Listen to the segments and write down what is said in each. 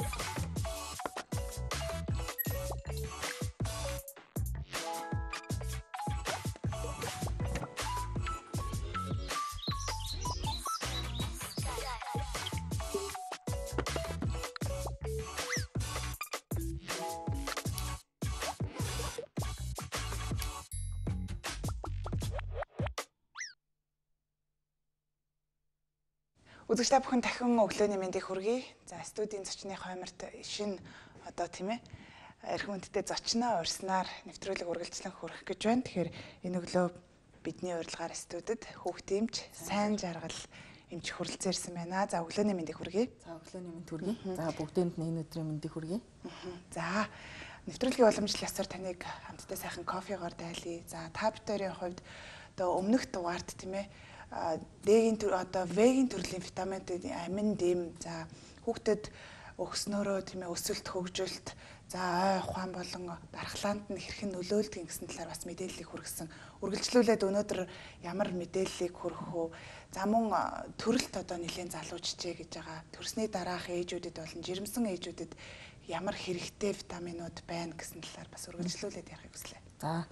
Yeah. Үзэгч та бүхэн дахин өглөөний мэндийг хүргэе. За студийн зочны хойморт шинэ одоо тийм ээ эрх хүндтэй зочноо урьснаар нэвтрүүлэг үргэлжлэн хүрэх гэж байна. Тэгэхээр энэ өглөө бидний урилгаар студид хүүхдэмч сайн жаргал эмч хүрэлцээрсэн байна. За өглөөний мэндийг хүргэе. За өглөөний мэнд хүргэе. За бүгдээнд нь энэ өдрийн мэндийг хүргэе. За нэвтрүүлгийн уламжлал ясаар таныг хамтдаа сайхан кофегоор дайлъя. За та бүхэн хувьд одоо өмнөх дугаард тийм ээ төр одоо вегийн төрлийн витаминууд амин дэм за хүүхдэд өгснөөрөө тийм ээ өсөлт хөгжилт за ой ухаан болон дархлаанд нь хэрхэн нөлөөлдөг гэсэн талаар бас мэдээллийг хүргэсэн. Үргэлжлүүлээд өнөөдөр ямар мэдээллийг хүргэх үү? За мөн төрөлт одоо нэлийн залуучжээ гэж байгаа. Төрсний дараах ээжүүдэд болон жирэмсэн ээжүүдэд ямар хэрэгтэй витаминууд байна гэсэн талаар бас үргэлжлүүлээд ярихыг хүслээ. За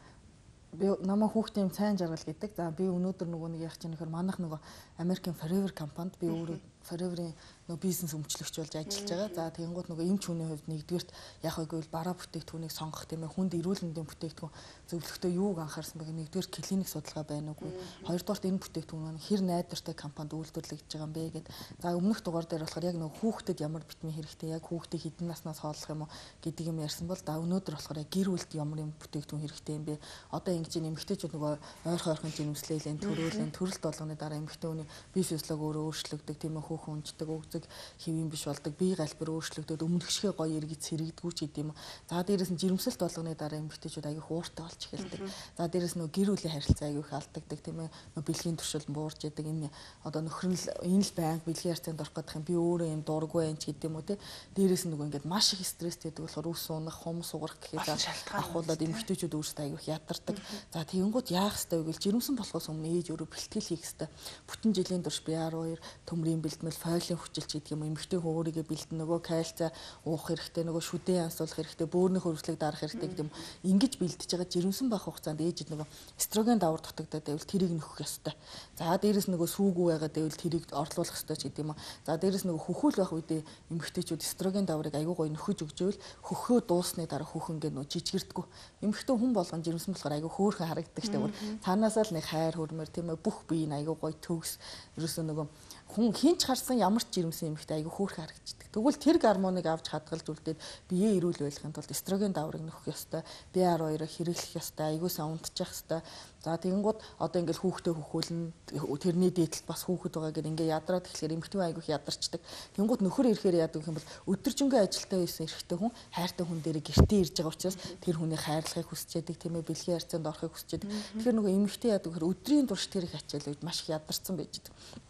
би намаа хүүхдийн сайн жаргал гэдэг. За би өнөөдөр нөгөө нэг яах чинь нөхөр манах нөгөө Америкийн Forever компанид би өөрөө Forever-ийн нөгөө бизнес өмчлөгч болж ажиллаж байгаа. За тэгэнгუთ нөгөө эмч хүний хувьд нэгдүгürt яг гэвэл бараа бүтээгдэхүүнийг сонгох тийм ээ хүнд эрүүл мэндийн бүтээгдэхүүн зөвлөхдөө юуг анхаарсан бэ? Нэгдүгээр клиник судалгаа байна уугүй. Хоёрдугаарт энэ бүтээгдэхүүн нь хэр найдвартай компанид үйлдвэрлэгдэж байгаа юм бэ гэд. За өмнөх дугаар дээр болохоор яг нөгөө хүүхдэд ямар витамин хэрэгтэй, яг хүүхдийг хэдэн наснаас хооллох юм уу гэдэг юм ярьсан бол да өнөөдөр болохоор яг гэр бүлд ямар юм бүтээгдэхүүн хэрэгтэй юм бэ? Одоо ингэж нэмэгтэйчүүд нөгөө ойр хойрхон жимслээлэн төрөөлэн төрөлт болгоны дараа эмэгтэй хүний бие физиологи өөрөө өөрчлөгдөг тийм ээ хүүхэн унждаг, өгзөг хэвийн биш болдог, бие галбир өөрчлөгдөд өмнөхшгөө гоё эргэж сэрэгдгүү ч гэдэм юм. За дээрэс нь жирэмсэлт болгоны дараа эмэгтэйчүүд аягүй хууртай болж эхэлдэг. За дээрэс нь гэр бүлийн харилцаа аягүй их алдагддаг тийм ээ. Бэлгийн туршил буурж идэг энэ одоо нөхөр нь энэ л байнг бэлгийн харьцаанд орох гэдэг юм. Би өөрөө юм дургүй байх гэдэг юм уу тий. Дээрэс нь нөгөө ингээд маш их стресстэй байдаг болохоор ус унах, хум сугарах гэхэд ахуулаад эмэгтэйчүүд өөрсдөө аягүй их ядардаг. За тэгэнгүүт яах вэ гэвэл жирэмсэн болохоос өмнө ээж өөрөө бэлтгэл хийх ёстой. Бүтэн жилийн турш BR2 төмрийн бэлтгэл, фойлын хүчилч гэдэг юм эмэгтэй хүн өөрийгөө бэлдэн нөгөө кальци уух хэрэгтэй, нөгөө шүдэн янсуулах хэрэгтэй, бөөрийн хөрвслийг дарах хэрэгтэй гэдэг юм. Ингиж бэлдэж байгаа жирэмсэн байх хугацаанд ээжид нөгөө эстроген давар дутагдаад байвал тэрийг нөхөх ёстой. За дээрэс нөгөө сүүгүү байгаад байвал тэрийг орлуулах ёстой ч гэдэг юм. За дээрэс нөгөө хөхүүл байх үедээ эмэгтэйчүүд эстроген даврыг аягүй гоё нөхөж өгжөөл хөхөө дуусны дараа хүүхэн гээ нөө жижигэрдэггүй. Эмэгтэй хүн болгон жирэмсэн болохоор аягүй хөөрхөн харагддаг шүү дээ. Цаанаасаа л нэг хайр хөрмөр тийм ээ бүх бие нь аягүй гоё төгс ерөөсөө нөгөө хүн хинч харсан ямар ч жирэмсэн эмэгтэй айгүй хөөрхөн харагддаг. Тэгвэл тэр гармоныг авч хадгалж үлдээд биеэ эрүүл байхын тулд эстроген даврыг нөхөх ёстой, B12-ыг хэрэглэх ёстой, айгуусаа унтчих ёстой. За тэгэнгүүт одоо ингээл хүүхдээ хөхүүлнэ, тэрний дээдэлт бас хүүхэд байгаа гэдэг ингээ ядраад эхлэхээр эмэгтэй айгүйх ядарчдаг. Тэнгүүт нөхөр ирэхээр яадаг юм бол өдөржингөө ажилтаа байсан эрэгтэй хүн хайртай хүн дээрээ гэртээ ирж байгаа учраас тэр хүний хайрлахыг хүсчээдэг тийм ээ бэлгийн харьцаанд орохыг хүсчээдэг. Тэгэхээр нөгөө эмэгтэй яадаг гэхээр өдрийн турш тэр их ачаал үед маш их ядарсан байж байгаа.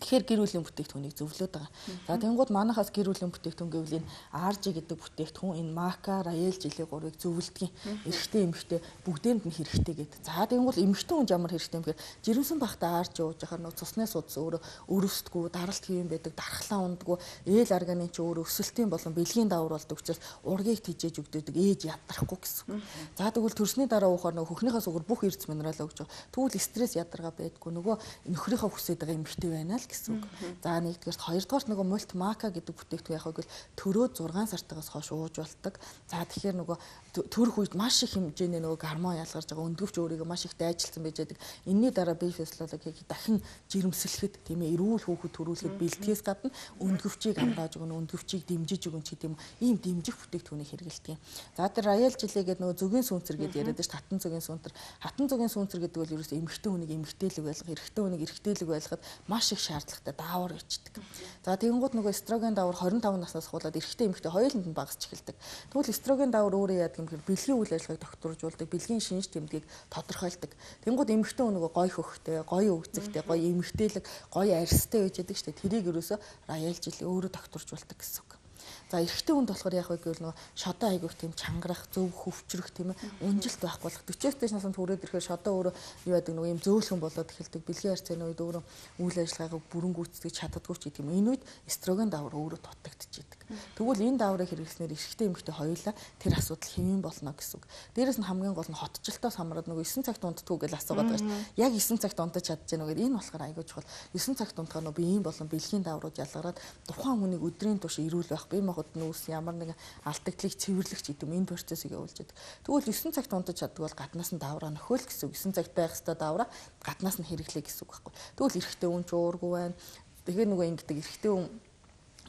Тэгэхээр гэр бүлийн бүтээгдэхүүнийг зөвлөд байгаа. За тэнгууд манахаас гэр бүлийн бүтээгдэхүүн гэвэл энэ RG гэдэг бүтээгдэхүүн энэ мака, райл жилийн гурвыг зөвлөдгийн эрэгтэй эмэгтэй бүгдээнд нь хэрэгтэй гэдэг. За тэнгууд эмэгтэй хүн ямар хэрэгтэй юм гэхээр жирэмсэн бахта RG ууж яхаар нөө цусны судас өөрөө өрөвсдгүү, даралт хэвэн байдаг, дархлаа ундгүү, ээл органын ч өөр өсөлтийн болон бэлгийн давар болдог учраас ургийг тижээж өгдөг ээж ядрахгүй гэсэн. За тэгвэл төрсний дараа уухаар нөө хөхнийхээ сугар бүх эрдэс минерал байгаа. Тэгвэл стресс ядаргаа байдгүй. Нөгөө нөхрийнхөө хүсэж байгаа эмэгтэй байна л гэсэн үг. За нэгдүгээрт хоёрдугаарт нөгөө мультимака гэдэг бүтээгдэхүүн яг хөө төрөө 6 сартаас хойш ууж болдог. За тэгэхээр нөгөө төрөх үед маш их хэмжээний нөгөө гормон ялгарч байгаа өндгөвч өөрийгөө маш их дайжилсан байж байдаг. Энийний дараа бие физиологийг дахин жирэмслэхэд тийм ээ эрүүл хүүхэд төрүүлэхэд бэлтгэхээс гадна өндгөвчийг амрааж өгнө, өндгөвчийг дэмжиж өгнө ч гэдэг юм. Ийм дэмжих бүтээгдэхүүнийг хэрэгэлдэг. За тэр роял жилээ гэдэг нөгөө зөгийн сүнцэр гэдээ яриад ш татан зөгийн сүнцэр. Хатан зөгийн сүнцэр гэдэг бол ерөөс эмгхтэй хүнийг эмгхтэйлэг байлгах, эрэгтэй хүнийг эрэгтэйлэг байлгахад маш их шаардлагатай даавар ичдэг. За тэгэнгუთ нөгөө эстроген даавар 25 наснаас хуулаад эрэгтэй эмгхтэй хоёуланд нь багасч эхэлдэг. Тэгвэл эстроген даавар өөрөө яадаг юм гэхээр бэлгийн үйл ажиллагааг докторжуулдаг, бэлгийн шинж тэмдгийг тодорхойлдог. Тэнгууд эмэгтэй нөгөө гой хөхтэй, гоё өгцөгтэй, гоё эмэгтэйлэг, гоё арьстай байж яадаг штэ. Тэрийг ерөөсө роял жил өөрөө докторжуулдаг гэсэн үг. За эрэгтэй хүнд болохоор яг гэвэл нөгөө шодоо айгүйх тийм чангарах, зөв хөвчрөх тийм ээ унжилт байхгүй болох. 40-өөс насанд хүрээд ирэхээр шодоо өөрөө юу яадаг нөгөө юм зөөлхөн болоод эхэлдэг. Бэлгийн харьцааны үед өөрөө үйл ажиллагаагаа бүрэн гүйцэтгэж чаддаггүй ч гэдэг юм. Энэ үед эстроген давар өөрөө дутагдчихэдэг. Тэгвэл энэ дааврыг хэрэглэснээр эрэгтэй эмэгтэй хоёулаа тэр асуудал хэвэн болно гэсэн үг. Дээрээс нь хамгийн гол нь хотчлолтоо самраад нөгөө 9 цагт унтдаггүй гэж асуугаад байгаа шүү. Яг 9 цагт унтаж чадж байгаа нүгээр энэ болохоор айгүй чухал. 9 цагт унтахаар нөгөө биеийн болон бэлгийн дааврууд ялгараад тухайн хүнийг өдрийн турш ирүүл байх, бие махбод нүүс ямар нэгэн алдагдлыг цэвэрлэгч гэдэг юм энэ процессыг явуулж байдаг. Тэгвэл 9 цагт унтаж чаддаг бол гаднаас нь даавраа нөхөөл гэсэн үг. 9 цагт байх хэвээр даавраа гаднаас нь хэрэглэе гэсэн үг байхгүй. Тэгвэл эрэгтэй хүн ч уургүй байна. Тэгэхээр нөгөө ингэдэг эрэгтэй хүн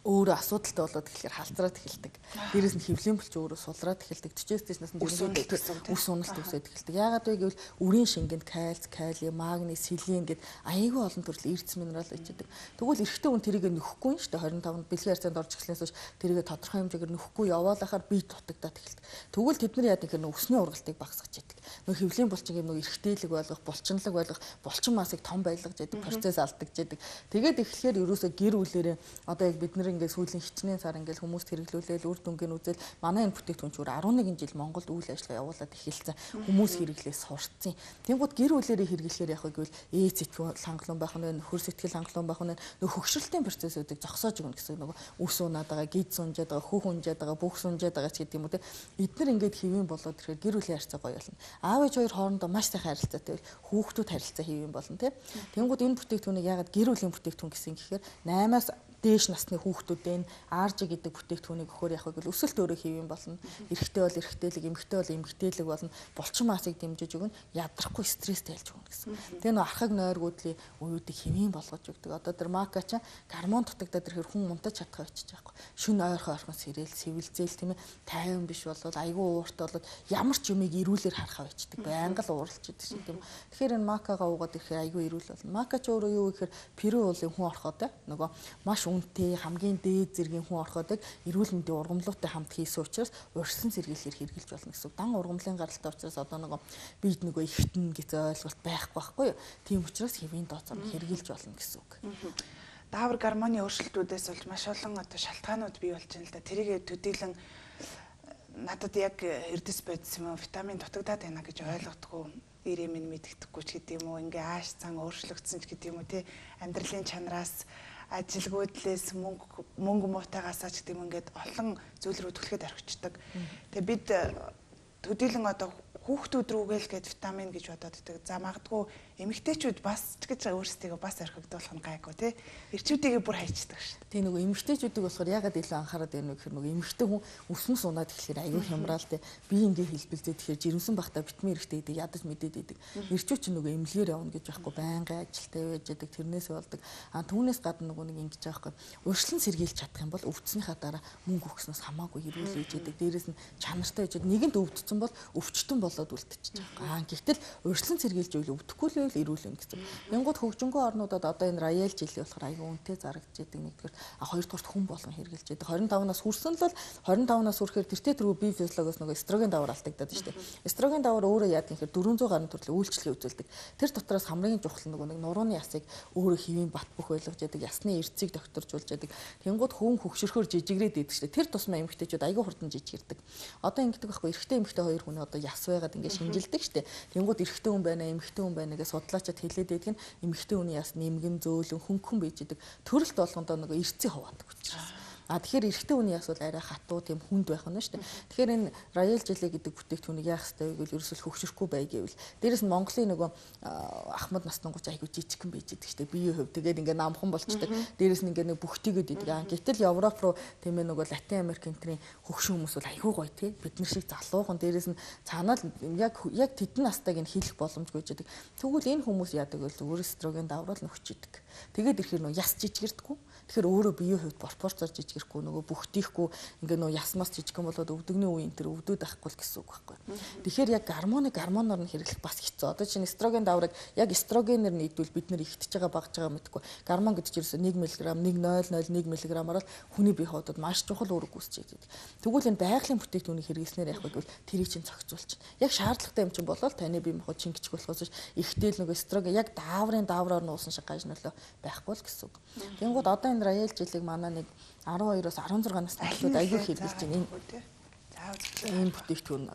өөрөө асуудалтай болоод тэгэхээр халтраад эхэлдэг. Дээрээс нь хөвлийн булч өөрөө сулраад эхэлдэг. Төчөөс дэснээс нь дөрөвдөө үс уналт үсээд эхэлдэг. Яагаад вэ гэвэл үрийн шингэнд кальц, калий, магний, селен гэд аягүй олон төрлийн эрдэс минерал ичдэг. Тэгвэл эрэгтэй хүн тэрийг нөхгүй нь шүү дээ 25-нд бэлгийн харьцаанд орж эхлээс хойш тэрийг тодорхой хэмжээгээр нөхгүй яваалахаар бие дутагдаад эхэлдэг. Тэгвэл тэд нар яа гэхээр өсний ургалтыг багасгаж яадаг. Нөх хөвлийн булчингийн нөх эрэгтэйлэг болгох, булчинлаг болгох, булчин масыг том байлгаж яадаг, процесс алдагдж яадаг. Тэгээд эхлэхээр ерөөсө гэр бүлэрээ одоо яг бид нар ингээд сүүлийн хичнээн сар ингээд хүмүүст хэрэглүүлээл үр дүнгийн үзэл манай энэ бүтээгдэхүүн чүр 11 жил Монголд үйл ажиллагаа явуулаад эхэлсэн хүмүүс хэрэглээс сурцсан. Тэнгууд гэр бүлэрээ хэрэглэхээр яг гэвэл ээ сэтгэл хангалуун байх нь нөхөр сэтгэл хангалуун байх нь нөх хөгшрөлтийн процессуудыг зогсоож өгнө гэсэн нөгөө үс унаад байгаа, гид сунжаад байгаа, хүүх унжаад байгаа, бүх сунжаад байгаа ч гэдэг юм уу те. Эднэр ингээд хэвэн болоод ирэхээр гэр бүлийн харьцаа гоё болно. Аав ээж хоёр хоорондоо маш сайхан харилцаатай байл хүүхдүүд харилцаа хэвэн болно те. Тэнгууд энэ бүтээгдэхүүнийг ягаад гэр бүлийн бүтээгдэхүүн гэсэн гэхээр 8-аас дээш насны хүүхдүүдээ аарж гэдэг бүтээгдэхүүнийг өгөхөр яг бол өсөлт өөрөө хийвэн болно. Эрэгтэй бол эрэгтэйлэг, эмэгтэй бол эмэгтэйлэг болно. Булчин масыг дэмжиж өгнө. Ядрахгүй стресстэй хэлж өгнө гэсэн. Тэгээ нөө архаг нойргуудлын уюудыг хэвэн болгож өгдөг. Одоо тэр мака ч гормон дутагдаад ирэхээр хүн мунтаж чадхаа очиж байхгүй. Шүн ойрхон ойрхон сэрэл, сэвэлзээл тийм ээ тайван биш болоод айгүй ууртай болоод ямар ч юмыг ирүүлэр харахаа очдөг. Байнга л ууралж идэг шиг тийм. Тэгэхээр энэ макагаа уугаад ирэхээр айгүй ирүүл болно. Мака ч өөрөө юу гэхээр перу уулын хүн орхоод нөгөө маш үнэтэй хамгийн дээд зэргийн хүн ороход эрүүл мэндийн ургамлуутай хамт хийсэн учраас урьдсан сэргийлэлээр хэрэгжилж болно гэсэн. Дан ургамлын гаралтай учраас одоо нөгөө бид нөгөө ихтэн гэж ойлголт байхгүй байхгүй юу? Тийм учраас хэвийн дооцор хэрэгжилж болно гэсэн үг. Даавар гормоны өөрчлөлтүүдээс болж маш олон одоо шалтгаанууд бий болж байна л да. Тэрийг төдийлөн надад яг эрдэс бодис юм витамин дутагдаад байна гэж ойлгодгоо ирээ минь мэддэхгүй ч гэдэг юм уу ингээ ааш цан өөрчлөгдсөн ч гэдэг юм уу те амьдралын чанараас ажилгүйдлээс мөнгө мөнгө муутайгаасаа ч гэдэг юм ингээд олон зүйл рүү түлхээд орхичдаг. Тэгээ бид төдийлөн одоо хүүхдүүд рүүгээ л гээд витамин гэж бодоод байдаг. За магадгүй эмэгтэйчүүд бас ч гэж өөрсдийгөө бас орхигдуулах нь гайгүй тий. Ирчүүдийгээ бүр хайчдаг шүү дээ. Тий нөгөө эмэгтэйчүүдийг болохоор ягаад илүү анхаарал ярина гэхээр нөгөө эмэгтэй хүн өсмөс унаад ихлээр аюу хямраал тий. Би ингээ хэлбэлзээ тэгэхээр жирэмсэн бахта битмээ эрэхтэй идэг ядаж мэдээд идэг. Ирчүүд ч нөгөө эмнэлгээр явна гэж байхгүй байнгын ажилтай байж яадаг тэрнээс болдог. А түүнээс гадна нөгөө нэг ингэж байхгүй. Өршлөн сэргийлж чадах юм бол өвдснийхаа дараа мөнгө өгснөөс хамаагүй хэрүүл ээж яадаг. Дээрээс нь чанартай ээж нэгэнд өвдсөн бол өвчтөн болоод үлдчихэж байгаа. Аа гэтэл урьдчилан сэргийлж үйл өвдөхгүй л ирүүлэн гэсэн. Янгууд хөгжингөө орнуудад одоо энэ роял жилийн болохоор аягүй үнэтэй зарагдж идэг нэгдүгээр а хоёрдугаарт хүн болгон хэрглэж идэг. 25-наас хүрсэн л бол 25-наас хүрэхээр тэртээ тэргүй бие физиологоос нөгөө эстроген давар алдагдаад дээ. Эстроген давар өөрөө яадаг гэхээр 400 гаруй төрлийн үйлчлэгээ үзүүлдэг. Тэр дотроос хамгийн чухал нөгөө нэг нурууны ясыг өөрөө хэвийн бат бөх байлгаж яадаг. Ясны эрцгийг докторжуулж яадаг. Тэнгууд хүн хөгшөрхөөр жижигрээд идэг шүү дээ. Тэр тусмаа эмэгтэйчүүд аягүй хурдан жижигэрдэг. Одоо ингэдэг байхгүй эрэгтэй эмэгтэй хоёр хүн одоо яс байгаад ингээд шинжилдэг штэ. Тэнгууд эрэгтэй хүн байна, эмэгтэй хүн байна гэж судлаачид хэлээд байдаг нь эмэгтэй хүний яс нэмгэн зөөлөн хөнгөн байж идэг. Төрөлт болгондоо нөгөө эрцээ хуваадаг учраас. А тэгэхээр эрэгтэй хүний яс бол арай хатуу тийм хүнд байх нь шүү дээ. Тэгэхээр энэ роял жилэ гэдэг бүтээгдэхүүнийг яах хэрэгтэй вэ гэвэл ерөөсөл хөгшөрөхгүй бай гэвэл дээрэс нь Монголын нөгөө ахмад насны гуч айгуу жижигхэн байж идэг шүү дээ. Биеийн хөв тэгээд ингээ намхан болчдаг. Дээрэс нь ингээ нэг бүхтийгэд идэг. Гэтэл Европ руу тийм ээ нөгөө Латин Америк энтрийн хөгшин хүмүүс бол айгүй гоё тий. Бид нар шиг залуухан дээрэс нь цаанаа л яг яг тэдэн настайг нь хийх боломжгүй байдаг. Тэгвэл энэ хүмүүс яадаг вэ? Зүгээр строген даврал нөхч идэг. Тэгээд ирэхээр нөгөө яс жижигэрдэггүй Тэгэхээр өөрөө биеийн хувьд пропорцоор жижигэрхгүй нөгөө бүхтийхгүй ингээ нөгөө ясмас жижигхэн болоод өвдөгний үеийн тэр өвдөд байхгүй л гэсэн үг байхгүй. Тэгэхээр яг гормоны гормоноор нь хэрэглэх бас хэцүү. Одоо чинь эстроген давраг яг эстрогенээр нийтвэл бид нэр ихтэж байгаа багж байгаа мэдгүй. Гормон гэдэг чинь 1 мг 1.001 мг-аар л хүний бие хоодод маш чухал үүрэг үүсчихэд байдаг. Тэгвэл энэ байгалийн бүтээгдэхүүнийг хэрэглэснээр яг гэвэл тэрийг чинь зохицуулж. Яг шаардлагатай юм чинь болол таны бие махбод чингчих болохоос ихтэл нөгөө эстроген яг дааврын даавраар нуусан шиг гажнолоо байхгүй л гэсэн үг. Тэнгүүд одоо Александра Аяль жилиг манай нэг 12-оос 16 настай хүмүүс аягүй хэрэгжилж байна. Энэ бүтээгдэхүүн.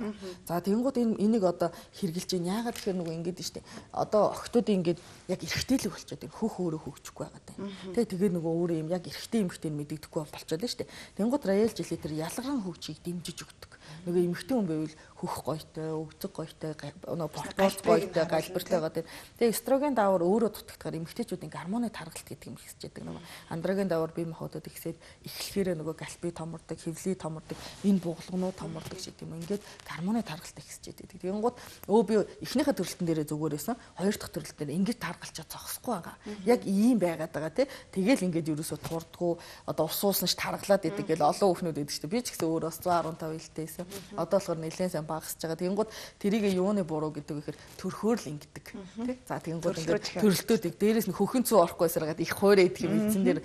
За тэгэнгүүт энэ энийг одоо хэрэгжилж байна. Яагаад тэгэхээр нөгөө ингэдэг штеп. Одоо охтууд ингэж яг эргэтэй л болчиход байна. Хөх өөрөө хөгжихгүй байгаа даа. Тэгээ тэгээ нөгөө өөрөө юм яг эргэтэй юм хтэй мэдэгдэхгүй болчиход штеп. Тэнгууд Раяль жилиг тэр ялгархан хөгжийг дэмжиж өгдөг нөгөө эмэгтэй хүн байвал хөх гойтой, өвдөг гойтой, портболт гойтой, галбиртай байгаа. Тэгээ эстроген даавар өөрөө дутагдахаар эмэгтэйчүүдийн гормоны таргалт гэдэг юм ихсэж яадаг нөгөө андроген даавар бие махбодод ихсээд эхлэхээр нөгөө галпи томордог, хевли томордог, энэ бугалгнууд томордог гэдэг юм. Ингээд гормоны таргалт ихсэж яадаг. Тэгэнгუთ өө би эхнийхээ төрөлтөн дээрээ зүгээрээсэн хоёр дахь төрөлт дээр ингээд таргалчаа зогсохгүй байгаа. Яг ийм байгаад байгаа тий. Тэгэл ингээд ерөөсө турдгуу одоо ус уусна ш таргалаад идэг гэл олон хүүхнүүд идэг шүү. Би ч гэсэн өөрөө 115 тийм. Одоо болохоор нэлээд сайн багасч байгаа. Тэгэнгүүт тэрийг юуны буруу гэдэг ихэр төрхөөр л ингэдэг. Тийм. За тэгэнгүүт төрөлтөөд дээрээс нь хөхөн цүү орохгүй байсараад их хуурай идэх юм эцэн дээр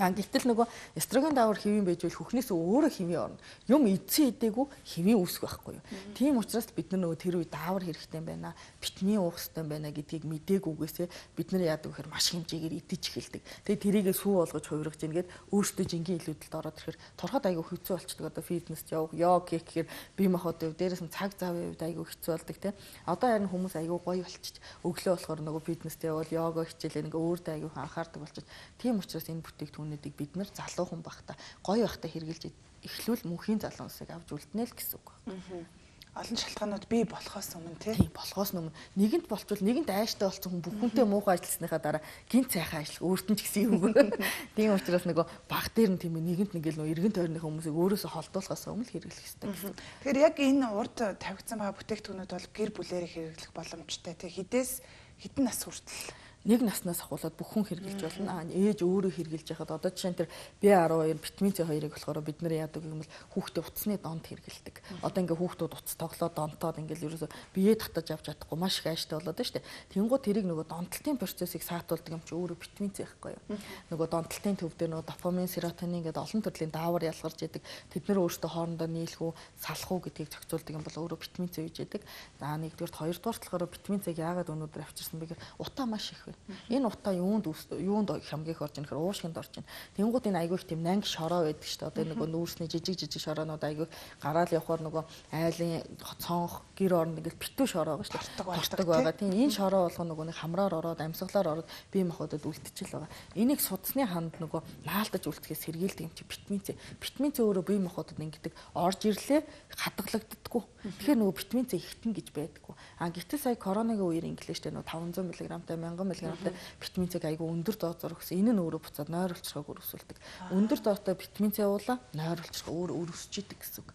А гэтэл нөгөө эстроген даавар хэвийн байж бол хөхнөөс өөрөө хэвийн орно. Юм эзэн идээгүй хэвийн үүсэх байхгүй юу. Тийм учраас бид нар нөгөө тэр үе даавар хэрэгтэй байна. Витамин уух хэрэгтэй байна гэдгийг мдэггүйгээсээ бид нар яадаг гэхээр маш хэмжээгээр идэж эхэлдэг. Тэгээ тэрийгээ сүү болгож хувиргаж ингээд өөртөө жингийн илүүдэлд ороод ирэхээр турхад айгүй хэцүү болчихдог. Одоо фитнес явах, йог хийх гэхээр бие махбодын хувьд дээрээс нь цаг завын хувьд айгүй хэцүү болдог те. Одоо харин хүмүүс айгүй гоё болчих. Өглөө болохоор нөгөө фитнест явбал йога хичээлээ ингээ өөртөө айгүй анхаардаг болчих. Тийм учраас энэ бүтээгдэхүүн түүнүүдийг бид нар залуу хүн байхдаа гоё байхдаа хэрглэж эхлүүл мөнхийн залуу усыг авч үлднэ л гэсэн үг. Олон шалтгаанууд бий болохоос өмнө тийм болохоос өмнө нэгэнт болчвол нэгэнт айштай болсон хүн бүх хүнтэй муухай ажилласныхаа дараа гинт сайхан ажил өөртөө ч гэсэн юм. Тийм учраас нөгөө баг дээр нь тийм нэгэнт нэгэл нөгөө эргэн тойрныхаа хүмүүсийг өөрөөсөө холдуулахаас өмнө хэрэглэх хэрэгтэй гэсэн. Тэгэхээр яг энэ урд тавигдсан байгаа бүтээгдэхүүнүүд бол гэр бүлэрээ хэрэглэх боломжтой. Тэгээ хідээс хідэн нас хүртэл нэг наснаас ахуулаад бүх хүн хэрглэж болно. Ээж өөрөө хэрглэж яхад одоо жишээ нь тэр B12 витамин C2-ыг болохоор бид нэр яадаг юм бол хүүхдээ утасны донд хэргэлдэг. Одоо ингээ хүүхдүүд утас тоглоод донтоод ингээл ерөөсө бие татаж авч чадахгүй маш их ааштай болоод дээ. Тэнгүү тэрийг нөгөө донтолтын процессыг саатуулдаг юм чи өөрөө витамин C ихгүй юу. Нөгөө донтолтын төв дээр нөгөө дофамин, серотонин гэдэг олон төрлийн даавар ялгарч идэг. Тэд нар өөрсдөө хоорондоо нийлэх үү, салах уу гэдгийг зохицуулдаг юм бол өөрөө витамин C үйж идэг. За нэгдүгээр хоёрдугаар болохоор витамин C-г яагаад өнөөдөр авчирсан бэ гэхээр утаа маш их байна. Энэ утаа юунд юунд хамгийн их орж ийн гэхээр уушгинд орж ийн. Тэнгууд энэ айгүй их тийм нанг шороо байдаг шүү дээ. Одоо нөгөө нүүрсний жижиг жижиг шороонууд айгүй гараал явахаар нөгөө айлын цонх гэр орно гэж битүү шороо байгаа шүү дээ. Тортог байгаа. Тийм энэ шороо болгоо нөгөө нэг хамраар ороод амьсгалаар ороод бие махбодод үлдчихэл байгаа. Энийг судасны ханд нөгөө наалдаж үлдэхээс сэргийлдэг юм чи витамин С. Витамин С өөрөө бие махбодод ингэдэг орж ирлээ хадгалагддаггүй. Тэгэхээр нөгөө витамин С ихтэн гэж байдаггүй. А гэтэл сая коронагийн үеэр инглиш тэ нөгөө 500 мг-тай 1000 мг-тай витамин С айгүй өндөр дозоор өгсөн. Энэ нь өөрөө буцаад нойр улчрахыг өрөвсүүлдэг. Өндөр дозтой витамин С уула нойр улчрах өөр өрөвсөж идэг гэсэн үг.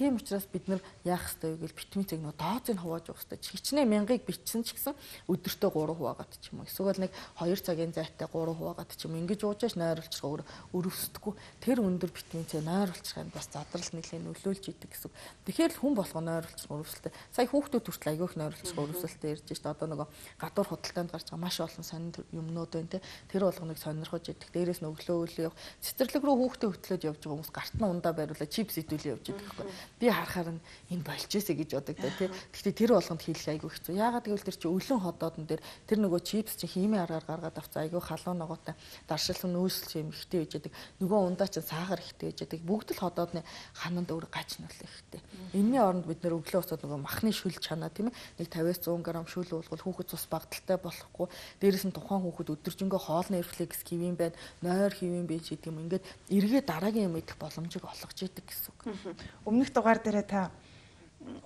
Тийм учраас бид нар яах ёстой вэ гэвэл витамин С-г нөө доозыг хувааж явах ёстой. Хичнээн мянгаыг бичсэн ч гэсэн өдөртөө 3 хуваагаад ч юм уу. Эсвэл нэг 2 цагийн зайтай 3 хуваагаад ч юм ингэж уужааш нойр улчрах өөр өрөвсдөггүй. Тэр өндөр витамин С нойр улчрахыг бас задрал нэлээд нөлөөлж идэг гэсэн. Тэгэхээр л хүн болгоо нойр улчрах өрөвсөлтэй. Сая хүүхдүүд хүртэл аягүйх нойр улчрах өрөвсөлтэй ирж шít. Одоо нөгөө гадуур худалдаанд гарч байгаа маш олон сонин юмнууд байна те. Тэр болгоныг сонирхож идэх. Дээрээс нь өглөө өглөө явах. Цэцэрлэг рүү хүүхдээ хөтлөөд явж байгаа хүмүүс гарт нь ундаа байруулаад чипс идүүлээ явж идэх байхгүй. Би харахаар нь энэ болчихсэй гэж бодог да тий. Гэхдээ тэр болгонд хийх айгүй хэцүү. Яагаад гэвэл тэр чи өлөн ходоодн дээр тэр нөгөө чипс чи химийн аргаар гаргаад авцаа айгүй халуун ногоотой даршилсан нөөцл юм ихтэй байж байдаг. Нөгөө ундаа чи сахар ихтэй байж байдаг. Бүгд л ходоодны хананд өөр гач нөл ихтэй. Энийний оронд бид нөр өглөө усаад нөгөө махны шүл чанаа тийм ээ. Нэг 50-аас 100 г шүл уулгал хүүхэд цус багталтай болохгүй. Дээрээс нь тухайн хүүхэд өдөржингөө хоолны рефлекс хэвэн байна, нойр хэвэн байж гэдэг юм. Ингээд эргээ дараагийн юм идэх боломжийг олгож идэг гэсэн үг. Өмнөх дугаар дээрээ та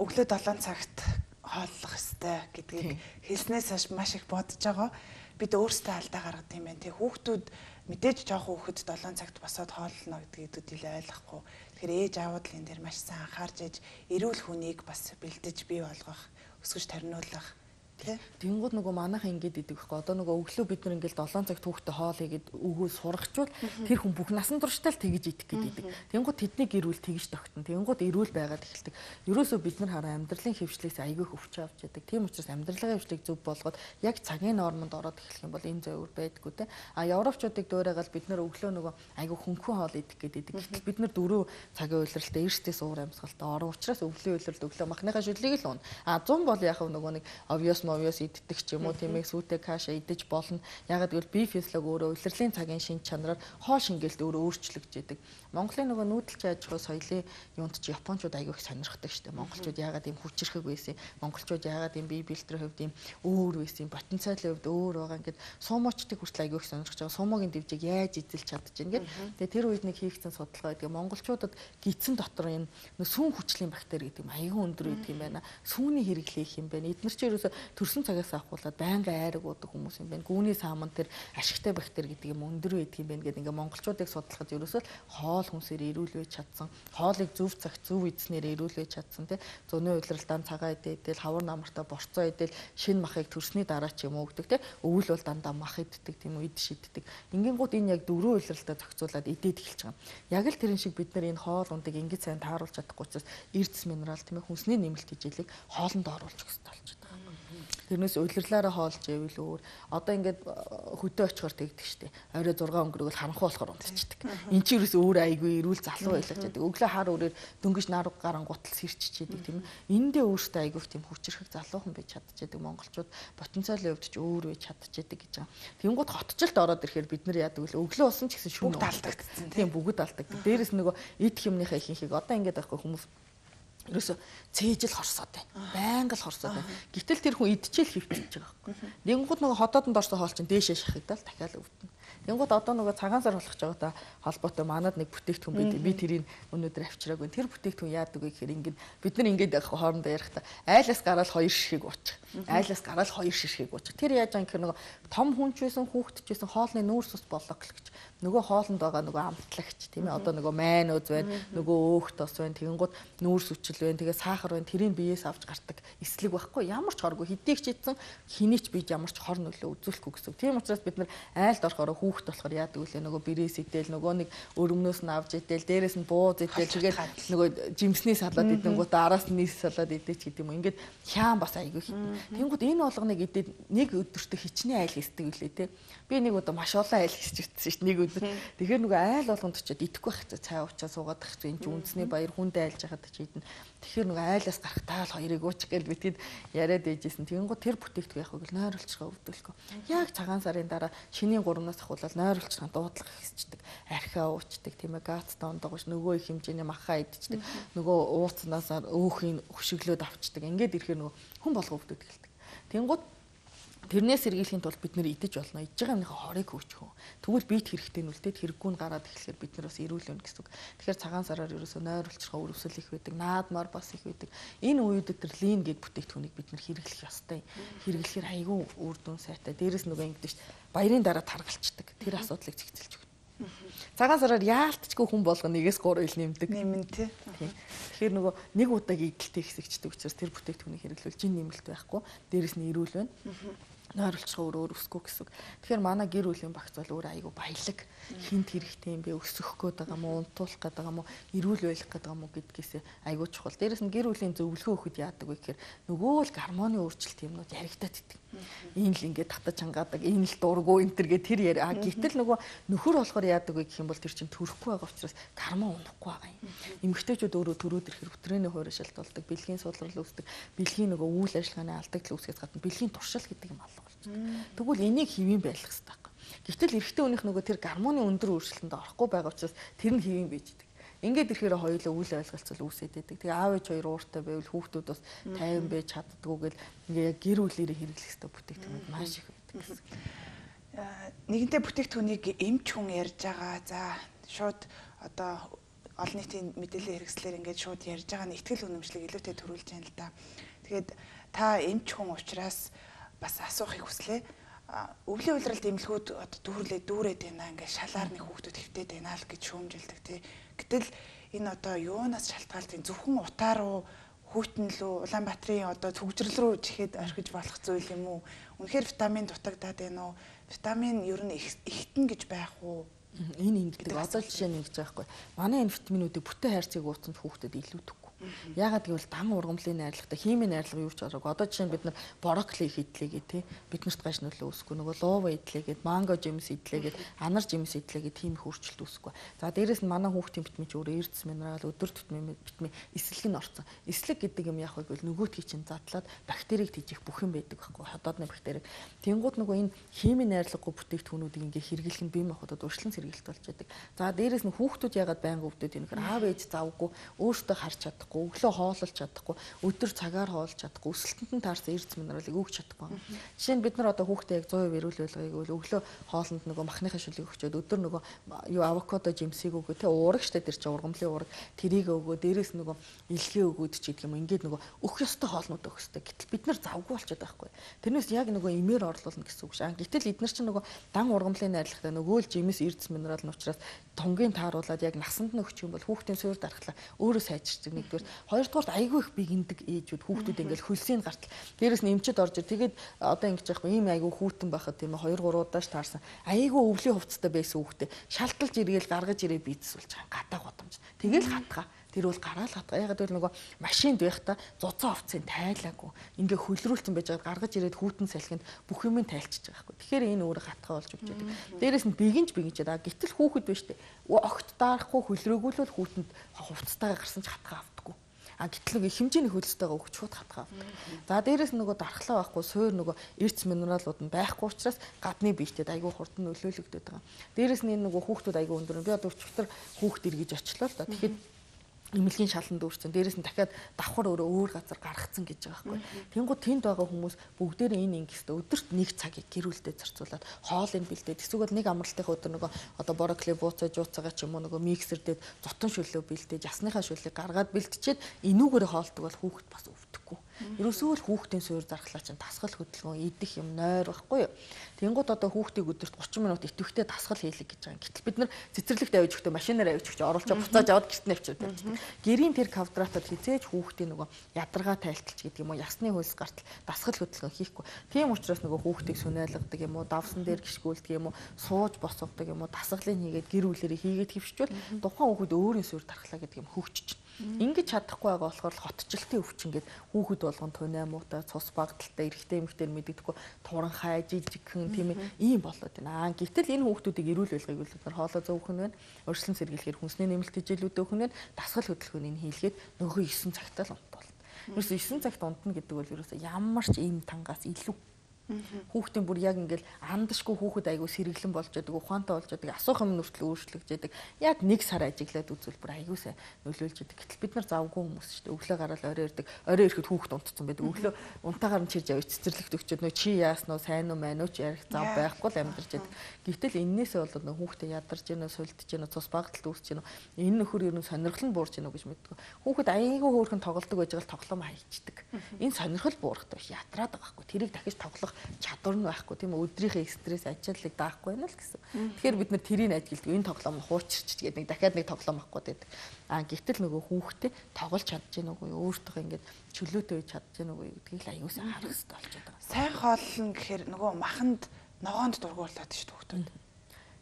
өглөө 7 цагт хооллох ёстой гэдгийг хэлснээс хойш маш их бодож байгаа. Бид өөрсдөө алдаа гаргад юм байна. Тэг хүүхдүүд мэдээж жоох хүүхэд 7 цагт босоод хооллоно гэдгийг дээл ойлгохгүй. Тэгэхээр ээж аауд л энэ дээр маш сайн анхаарч ээж эрүүл хүнийг бас бэлдэж бий болгох, өсгөж тарниулах Тэнгууд нөгөө манайхан ингэж идэг байхгүй. Одоо нөгөө өглөө бид нар ингээл 7 цагт хүүхдээ хоол игээд өгөө сургачвал тэр хүн бүх насан туршдаа л тэгж идэх гээд идэг. Тэнгууд тэдний гэрүүл тэгж тогтно. Тэнгууд эрүүл байгаад эхэлдэг. Ерөөсөө бид нар хараа амьдралын хөвчлээс айгүй өвч авч яадаг. Тийм учраас амьдралын хөвчлийг зөв болгоод яг цагийн нормонд ороод эхлэх юм бол энэ зөвөр байдаггүй те. А европчуудыг дуурайгаад бид нар өглөө нөгөө айгүй хөнгөн хоол идэх гээд идэг. Гэтэл бид нар дөрөв цагийн уйлралтай эрсдээ суур амьсгалтай орон учраас өвлийн уйлралд өглөө махныхаа шүдлийг л уун. А 100 бол яг нөгөө нэг obvious мовёс иддэг ч юм уу тийм ээ сүйтэй каша идэж болно. Ягаад гэвэл би физиолог өөрөө улирлын цагийн шин чанараар хоол шингээлт өөрөө өөрчлөгдөж идэг. Монголын нөгөө нүүдэлчин аж ахуй соёлын юунд ч японочууд аягүй их сонирхдаг шүү дээ. Монголчууд ягаад ийм хүчрэхэг байсан, монголчууд ягаад ийм бие бэлтрэх хувьд ийм өөр байсан, потенциалын хувьд өөр байгаа ингээд суумочдыг хүртэл аягүй их сонирхож байгаа. Суумогийн дивжийг яаж эзэлж чадчих юм гээд. Тэгээ тэр үед нэг хийгдсэн судалгаа гэдэг монголчуудад гидсэн дотор энэ сүүн хүчлийн бактери гэдэг юм аягүй өндөр байдаг юм байна. Сүүний хэрэглэх юм байна. Эдгээр чинь ерөөсө төрсэн цагаас авахуулаад байнга айраг уудаг хүмүүс юм байна. Гүүний сааман тэр ашигтай бактери гэдэг юм өндөр байдаг юм байна гэдэг ингээ монголчуудыг судлахад ерөөсө хоол хүнсээр ирүүлвэж чадсан, хоолыг зөв цагт зөв эзнээр ирүүлвэж чадсан тий. Зөний уйлралдаан цагаа идэл хавар намартаа борцоо идэл шин махыг төрсний дараа ч юм уу гэдэг тий. Өвөл бол дандаа мах иддэг тийм үү, идэж иддэг. Ингэнгүүт энэ яг дөрөв уйлралтаа зохицуулаад идээд эхэлж байгаа. Яг л тэрэн шиг бид нар энэ хоол ундыг ингэж сайн тааруулж чадахгүй учраас эрдэс минерал тийм ээ хүнсний нэмэлт хичээлийг хоолнд оруулж хэрэгтэй болж байна. Тэрнээс удирлаараа хоолж ивэл өөр. Одоо ингээд э, хөдөө очихоор тэгдэг штеп. Орой 6 өнгөрөөл харанхуу болохоор унтчихдаг. Энд чи ерөөс өөр айгүй ирүүл залуу байлаач гэдэг. Өглөө хар өрөөр дөнгөж нар гаран гутал сэрччихэдэг тийм ээ. Эндээ өөртөө айгүй тийм хүчрэх залуухан байж чадчихэдэг. Монголчууд потенциалын хувьд ч өөр байж чадчихэдэг гэж байгаа. Тэнгууд хотчлт ороод ирэхээр бид нар яадаг вэ? Өглөө усан ч гэсэн шүүн алдагдсан. Тийм бүгд алдагддаг. Дээрээс нөгөө эд хэмнийхээ ихэнхийг одоо ингээд байхгүй хүмүүс ерөөсө цээжил хорсоод байна. Байнга л хорсоод байна. Гэтэл тэр хүн идчихэл хөвчөж байгаа байхгүй. Нэнгууд нөгөө ходоодонд орсон хоол чинь дээшээ шахагдал дахиад өвдөн. Тэнгууд одоо нөгөө цагаан сар болох та холбоотой манад нэг бүтээгдэхүүн байдаг. Би тэрийг өнөөдөр авчираагүй. Тэр бүтээгдэхүүн яадаг вэ гэхээр ингээд бид нар ингээд хоорондоо ярихдаа айлаас гараад хоёр шишгийг уучих. Айлаас гараад хоёр шишгийг уучих. Тэр яаж байгаа гэхээр нөгөө том хүн ч байсан хүүхэд ч байсан хоолны нүүрс ус боллоо гэж нөгөө хоолнд байгаа нөгөө амтлагч тийм ээ одоо нөгөө майн үз байна нөгөө өөхт ос байна тэгэнгუთ нүүрс үчил байна тэгээ сахар байна тэрийг биеэс авч гардаг эслэг байхгүй ямар ч хоргүй хэдийг ч ийдсэн хэний ч бие ямар ч хор нөлөө үзүүлэхгүй гэсэн. Тийм учраас бид нар айлд орохоор хүүхд болохоор яадаг үлээ нөгөө бирээс идэл нөгөө нэг өрөмнөөс нь авч идэл дээрэс нь бууз идэл тэгээд нөгөө жимсний салаад идэнгүүт араас нь нийс салаад идэж гэдэг юм. Ингээд хяан бас айгүй. Тэнгүүд энэ болгоныг идээд нэг өдөртөө хичнээн айл хийсдэг үлээ те. Би нэг удаа маш олон айл хийсэж утсан шүү дээ. Нэг өдөр. Тэгэхээр нөгөө айл болгонд очиод идэхгүй байх цаа цай уучаа суугаад байх чинь энэ үндэсний баяр хүндээ айлж яхад ч идэнэ. Тэгэхээр нөгөө айлаас гарахтаа л хоёрыг уучих гэж битгэд яриад ээжсэн. Тэгэнгүүт тэр бүтээгдэхүүн яах вэ? Нойролцгоо өвдөлгөө. Яг цагаан сарын дараа шинийн 3-наас ахуулаад нойролцгоо дуудлага хийсчдэг. Архиа уучдаг тийм ээ гац дондогш нөгөө их хэмжээний махаа идчихдэг. Нөгөө ууцнаас өөхийг хөшөглөөд авчдаг. Ингээд ирэхээр нөгөө хүн болго өвдөд эхэлдэг. Тэнгууд Тэрнээс сэргийлэхийн тулд бид нэр идэж болно. Идж байгаа юмныхаа хорыг хөөчихөө. Тэгвэл биет хэрэгтэй нүлтэд хэрэггүй нь гараад эхлэхээр бид нар бас эрүүлэн гэсэн үг. Тэгэхээр цагаан сараар ерөөсөө нойрлцохоо өрөвсөл их байдаг, наадмаар бас их байдаг. Энэ үеүд тэр лин гэд бүтээгдэхүүнийг бид нар хэрэглэх ёстой. Хэрэглэхээр айгүй үр дүн сайтай. Дээрээс нөгөө ингэдэж баярын дараа таргалцдаг. Тэр асуудлыг зэгцэлж өгнө. Цагаан сараар яалтчгүй хүн болго нэгээс 3 ил нэмдэг. Нэмэн тий. Тэгэхээр нөгөө нэг удааг идэлтэй хэсэгчдэг учраас тэр бүтээгдэхүүнийг хэрэглүүл жин нэмэлт байхгүй. Дээрээс нь эрүүл байна нойролцоо өөр өөр өсгөө гэсэн. Тэгэхээр манай гэр бүлийн багц бол өөр айгу баялаг хинт хэрэгтэй юм бэ өсөх гээд байгаа мó унтуулах гээд байгаа мó эрүүл байх гээд байгаа мó гэдгээс айгу чухал. Дээрэс нь гэр бүлийн зөвлөгөө өгөхөд яадаг вэ гэхээр нөгөө л гармоны өөрчлөлт юмнууд яригадаад идэг. Энэ л ингээд татаж хангаадаг, энэ л дургу энэ төр гэ тэр яри. А гэтэл нөгөө нөхөр болохоор яадаг вэ гэх юм бол тэр чинь төрөхгүй байгаа учраас гармон унахгүй байгаа юм. Эмэгтэйчүүд өөрөө төрөөд ирэхээр хөтрээний хуурай шалтгаалдаг, бэлгийн суулрал үүсдэг, бэлгийн нөгөө үйл ажиллагааны алдагдал үүсгээс гадна бэлгийн туршил гэдэг юм алга Тэгвэл энийг хэвэн байлгах хэрэгтэй байхгүй. Гэвтэл эрэгтэй хүнийх нөгөө тэр гармоны өндөр өөрчлөлтөнд орохгүй байгаа учраас тэр нь хэвэн байждаг. Ингээд ирэхээр хоёулаа үйл ойлголцол үүсээд байдаг. Тэгээ аав ээж хоёр ууртай байвал хүүхдүүд бас тайван байж чаддгүй гэл ингээ гэр бүлэрээ хэрэглэх хэрэгтэй бүтээгдэхүүнүүд маш их байдаг гэсэн. Нэгэнтээ бүтээгдэхүүнийг эмч хүн ярьж байгаа. За шууд одоо олон нийтийн мэдээллийн хэрэгслэр ингээд шууд ярьж байгаа нь ихтгэл үнэмшлийг илүүтэй төрүүлж байна л да. Тэгээд та эмч хүн учраас бас асуухыг хүслээ. Өвлийн улиралд эмнэлгүүд одоо дүүрлээ дүүрээд байна ингээ шалаар нэг хүүхдүүд хөвтөөд байна л гэж шүүмжилдэг тий. Гэтэл энэ одоо юунаас шалтгаалт зөвхөн утаа руу хүйтэн лөө Улаанбаатарын одоо төгжрөл рүү чихээд орхиж болох зүйл юм уу? Үнэхээр витамин дутагдаад байна уу? Витамин ер нь ихтэн гэж байх уу? Энэ ингэдэг. Одоо жишээ нь ингэж байхгүй. Манай энэ витаминуудыг бүтэн хайрцаг ууцсан хүүхдэд илүүдэг Яагаад гэвэл дан ургамлын найрлагатай химийн найрлага юу ч орог. Одоо жишээ нь бид нар брокколи идлээгээ тий биднэрт гаш нөлөө үүсэхгүй нөгөө луува идлээгээд манго жимс идлээгээд анар жимс идлээгээд тийм их өөрчлөлт үүсэхгүй. За дээрэс нь манай хүүхдийн битмич өөр эрдэс минерал өдөр тутмын битми эслэг нь орсон. Эслэг гэдэг юм яах вэ гэвэл нөгөөдгийг чинь задлаад бактерийг тийжих бүх юм байдаг байхгүй ходоодны бактери. Тэнгууд нөгөө энэ химийн найрлагагүй бүтээгдэхүүнүүдийг ингээ хэрэглэх нь бие махбодод урьдчилан сэргийлт болж байдаг. За дээрэс нь хүүхдүүд ягаад байнга өвдөд юм гэхээр аав ээж завгүй өөртөө харж чадахгүй өглөө хооллож чадахгүй өдөр цагаар хоолж чадахгүй өсөлтөнд нь таарсан эрдэс минералыг өгч чадахгүй. Жишээ нь бид нар одоо хүүхдээ яг 100% эрүүл байлгыг бол өглөө хоолнд нөгөө махныхаа шүлгийг өгчөөд өдөр нөгөө юу авокадо жимсийг өгөө те уураг штэ тэр чинь ургамлын уураг тэрийг өгөө дээрэс нөгөө илгээ өгөөд ч гэдэг юм ингээд нөгөө өөх ёстой хоолнууд өгөх ёстой. Гэтэл бид нар завгүй болчиход байхгүй. Тэрнээс яг нөгөө имээр орлуулна гэсэн үг шээ. Гэтэл эдгээр чинь нөгөө дан ургамлын найрлагатай нөгөө л жимс эрдэс минерал нь учраас тунгийн тааруулаад яг насанд нь өгчих юм бол хүүхдийн суурь дарахлаа өөрөө сайжирдаг нэгдүгээр. Хоёрдугаар айгүй их би гиндэг ээжүүд хүүхдүүд ингээл хөлсийг гартал дээрэс нь эмчэд орж ир. Тэгээд одоо ингэж яахгүй ийм айгүй хүүтэн байхад тийм 2 3 удаач таарсан. Айгүй өвлийн хувцастай байсан хүүхдээ шалталж иргээл гаргаж ирээ бийцсүүлж байгаа. Гадаа годамж тэгэл хатгаа Тэр бол гараал хатгаа. Ягаад гэвэл нөгөө машинд байхдаа зузаан овцын тайлаагүй. Ингээ хөлрүүлсэн байж байгаа гаргаж ирээд хүүтэн салхинд бүх юм тайлчиж байгаа хгүй. Тэгэхээр энэ өөр хатгаа болж өгч байдаг. Дээрээс нь бигинж бигинж байгаа. Гэтэл хүүхэд биш үү? Огт даарахгүй хөлрөөгөл бол хүүтэнд хувцастайгаа гарсан ч хатгаа автдаггүй. А гэтэл нэг хэмжээний хөлстэйгээ өгч шууд хатгаа. За дээрэс нь нөгөө дархлаа байхгүй суур нөгөө эрдэс минералууд нь байхгүй учраас гадны биетэд айгүй хурдан нөлөөлөгдөд байгаа. Дээрэс нь энэ нөгөө хүүхдүүд айгүй өндөр. Би одоо өчигдөр хүүхд эргэж очлоо л да. Тэгэхэд эмнэлгийн шалан дүүрсэн. Дээрээс нь дахиад давхар өөрөө өөр газар гаргацсан гэж байгаа байхгүй. Тэнгууд тэнд байгаа хүмүүс бүгдээр энэ ингэстэ өдөрт нэг цагийг гэрүүлдэ зарцуулаад хоолыг бэлдээд эсвэл нэг амралтын өдөр нөгөө одоо борокли бууцаа жууцаага ч юм уу нөгөө миксер дээр зотон шөлөө бэлдээд ясныхаа шөлийг гаргаад бэлтчихэд энүүгээр хоолдог бол хүүхэд бас өвдөхгүй. Ерөөсөө л хүүхдийн суур зархлаа чинь дасгал хөдөлгөөн идэх юм нойр байхгүй юу. Тэнгууд одоо хүүхдийг өдөрт 30 минут итэвхтэй дасгал хийлэг гэж байгаа. Гэтэл бид нар цэцэрлэгт авиж өгтөө машинаар авиж өгч оруулчаа буцааж аваад гэрт навчаад тавьчихдаг. Гэрийн тэр квадратад хизээж хүүхдийн нөгөө ядаргаа тайлталч гэдэг юм уу ясны хөлс гартал дасгал хөдөлгөөн хийхгүй. Тийм учраас нөгөө хүүхдийг сүнайлгадаг юм уу давсан дээр гიშгүүлдэг юм уу сууж босгодог юм уу дасгалыг хийгээд гэр бүлэрээ хийгээд хөвчвөл тухайн хүүхэд өөрийн суурь дархлаа гэдэг юм хөгжиж Ингэж чадахгүй байгаа болохоор хотчлтын өвчин гээд хүүхэд болгон тунай муутай цус багталтай эрэгтэй эмэгтэй мэддэггүй туранхай жижигхэн тийм ийм болоод байна. Гэтэл энэ хүүхдүүдийг эрүүл байлгыг бол бид нар хоолоо зөөхөн байна. Өршлөн сэргийлэхээр хүнсний нэмэлт хичээлүүд өөхөн байна. Дасгал хөдөлгөөнийг хийлгээд нөгөө 9 цагтаа л унтбол. Ерөөсө 9 цагт унтна гэдэг бол ерөөсө ямар ч ийм тангаас илүү Хүүхдийн бүр яг ингээл андашгүй хүүхэд айгу сэргэлэн болж байдаг, ухаантай болж байдаг, асуух юм нүртэл өөрчлөгдөж байдаг. Яг нэг сар ажиглаад үзвэл бүр айгу сайн нөлөөлж байдаг. Гэтэл бид нар завгүй хүмүүс шүү дээ. Өглөө гараад орой ирдэг. Орой ирэхэд хүүхэд унтцсан байдаг. Өглөө унтаагаар нь чирж авч цэцэрлэгт өгчөөд нөө чи яаснаа сайн уу маань уу ч ярих зав байхгүй л амьдарч байдаг. Гэтэл эннээсээ болоод нөө хүүхдээ ядарч гэнэ, сулдж гэнэ, цус багталт үүсч гэнэ. Энэ нөхөр ер нь сонирхол нь буурч гэнэ гэж мэддэг. Хүүхэд айгу хөөрхөн тоглодог байж байгаа л тоглоом хайчдаг. Энэ сонирхол буурахтай биш ятраад байгаа байхгүй. Тэрийг дахиж тоглох чадвар нь байхгүй тийм өдрийнхээ стресс ачааллыг даахгүй байна л гэсэн. Тэгэхээр бид нар тэрийг ажиглдаг. Энэ тоглоом хуучирч гэдэг нэг дахиад нэг тоглоом авахгүй байдаг. Аа гэтэл нөгөө хүүхдээ тоглож чадж гэнэ үгүй өөртөө ингээд чөлөөтэй байж чадж гэнэ үгүй гэдгийг л аюулсаа харах хэрэгтэй болчиход байгаа. Сайн хооллон гэхээр нөгөө маханд ногоонд дургуулад шүү дээ хүүхдүүд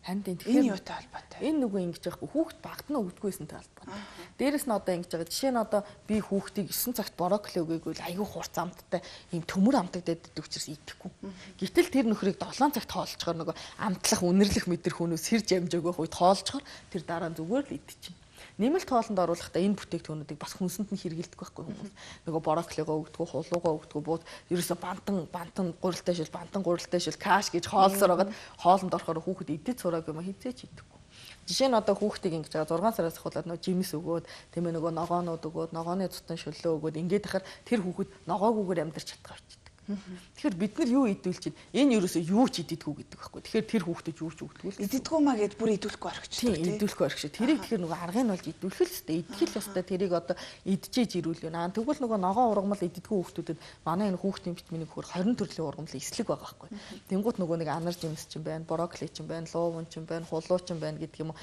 Харин тийм тэгэхээр энэ юутай холбоотой? Энэ нөгөө ингэж байхгүй хүүхд багтна өгдөггүйсэнтэй холбоотой. Дээрэс нь одоо ингэж байгаа. Жишээ нь одоо би хүүхдийг 9 цагт брокколи өгөөгөө айгүй хурц амттай ийм төмөр амтдаг дэддэг учраас идэхгүй. Гэтэл тэр нөхрийг 7 цагт хоолцохоор нөгөө амтлах үнэрлэх мэдэр хүнөөс сэрж амж өгөх үед хоолцохоор тэр дараа нь зүгээр л идчихнэ нэмэлт хоолнд оруулахдаа энэ бүтээгдэхүүнүүдийг бас хүнсэнд нь хэрэгэлдэг байхгүй хүмүүс. Нөгөө брокколигоо өгдөг, хулуугаа өгдөг, бууд ерөөсө бантан бантан гурилтай шил, бантан гурилтай шил каш гэж хоолсоор хагаад хоолнд орохоор хүүхэд идэт сураг юм хизээч идэхгүй. Жишээ нь одоо хүүхдийг ингэж байгаа 6 сараас ахуулаад нөгөө жимс өгөөд тийм ээ нөгөө ногоонууд өгөөд ногооны цутан шөлөө өгөөд ингээд ахаар тэр хүүхэд ногоогүйгээр амьдарч чадгаа авчи. Тэгэхээр бид нар юу идүүлж чинь энэ ерөөсөө юу ч идэгдэггүй гэдэг байхгүй. Тэгэхээр тэр хүүхдэд юу ч өгдөг л. Идэгдэггүй маа гэд бүр идүүлэхгүй орхиж. Тийм идүүлэхгүй орхиж. Тэрийг тэгэхээр нөгөө аргыг нь болж идүүлэх л хэвээр идэх л хэвээр тэрийг одоо идчихэж ирүүл байна. Тэгвэл нөгөө ногоон ургамал идэгдэггүй хүүхдүүдэд манай энэ хүүхдийн витамины хөр 20 төрлийн ургамал эслэг байгаа байхгүй. Тэнгуут нөгөө нэг анар жимс ч юм байна, брокколи ч юм байна, луувн ч юм байна, хулуу ч юм байна гэдэг юм уу.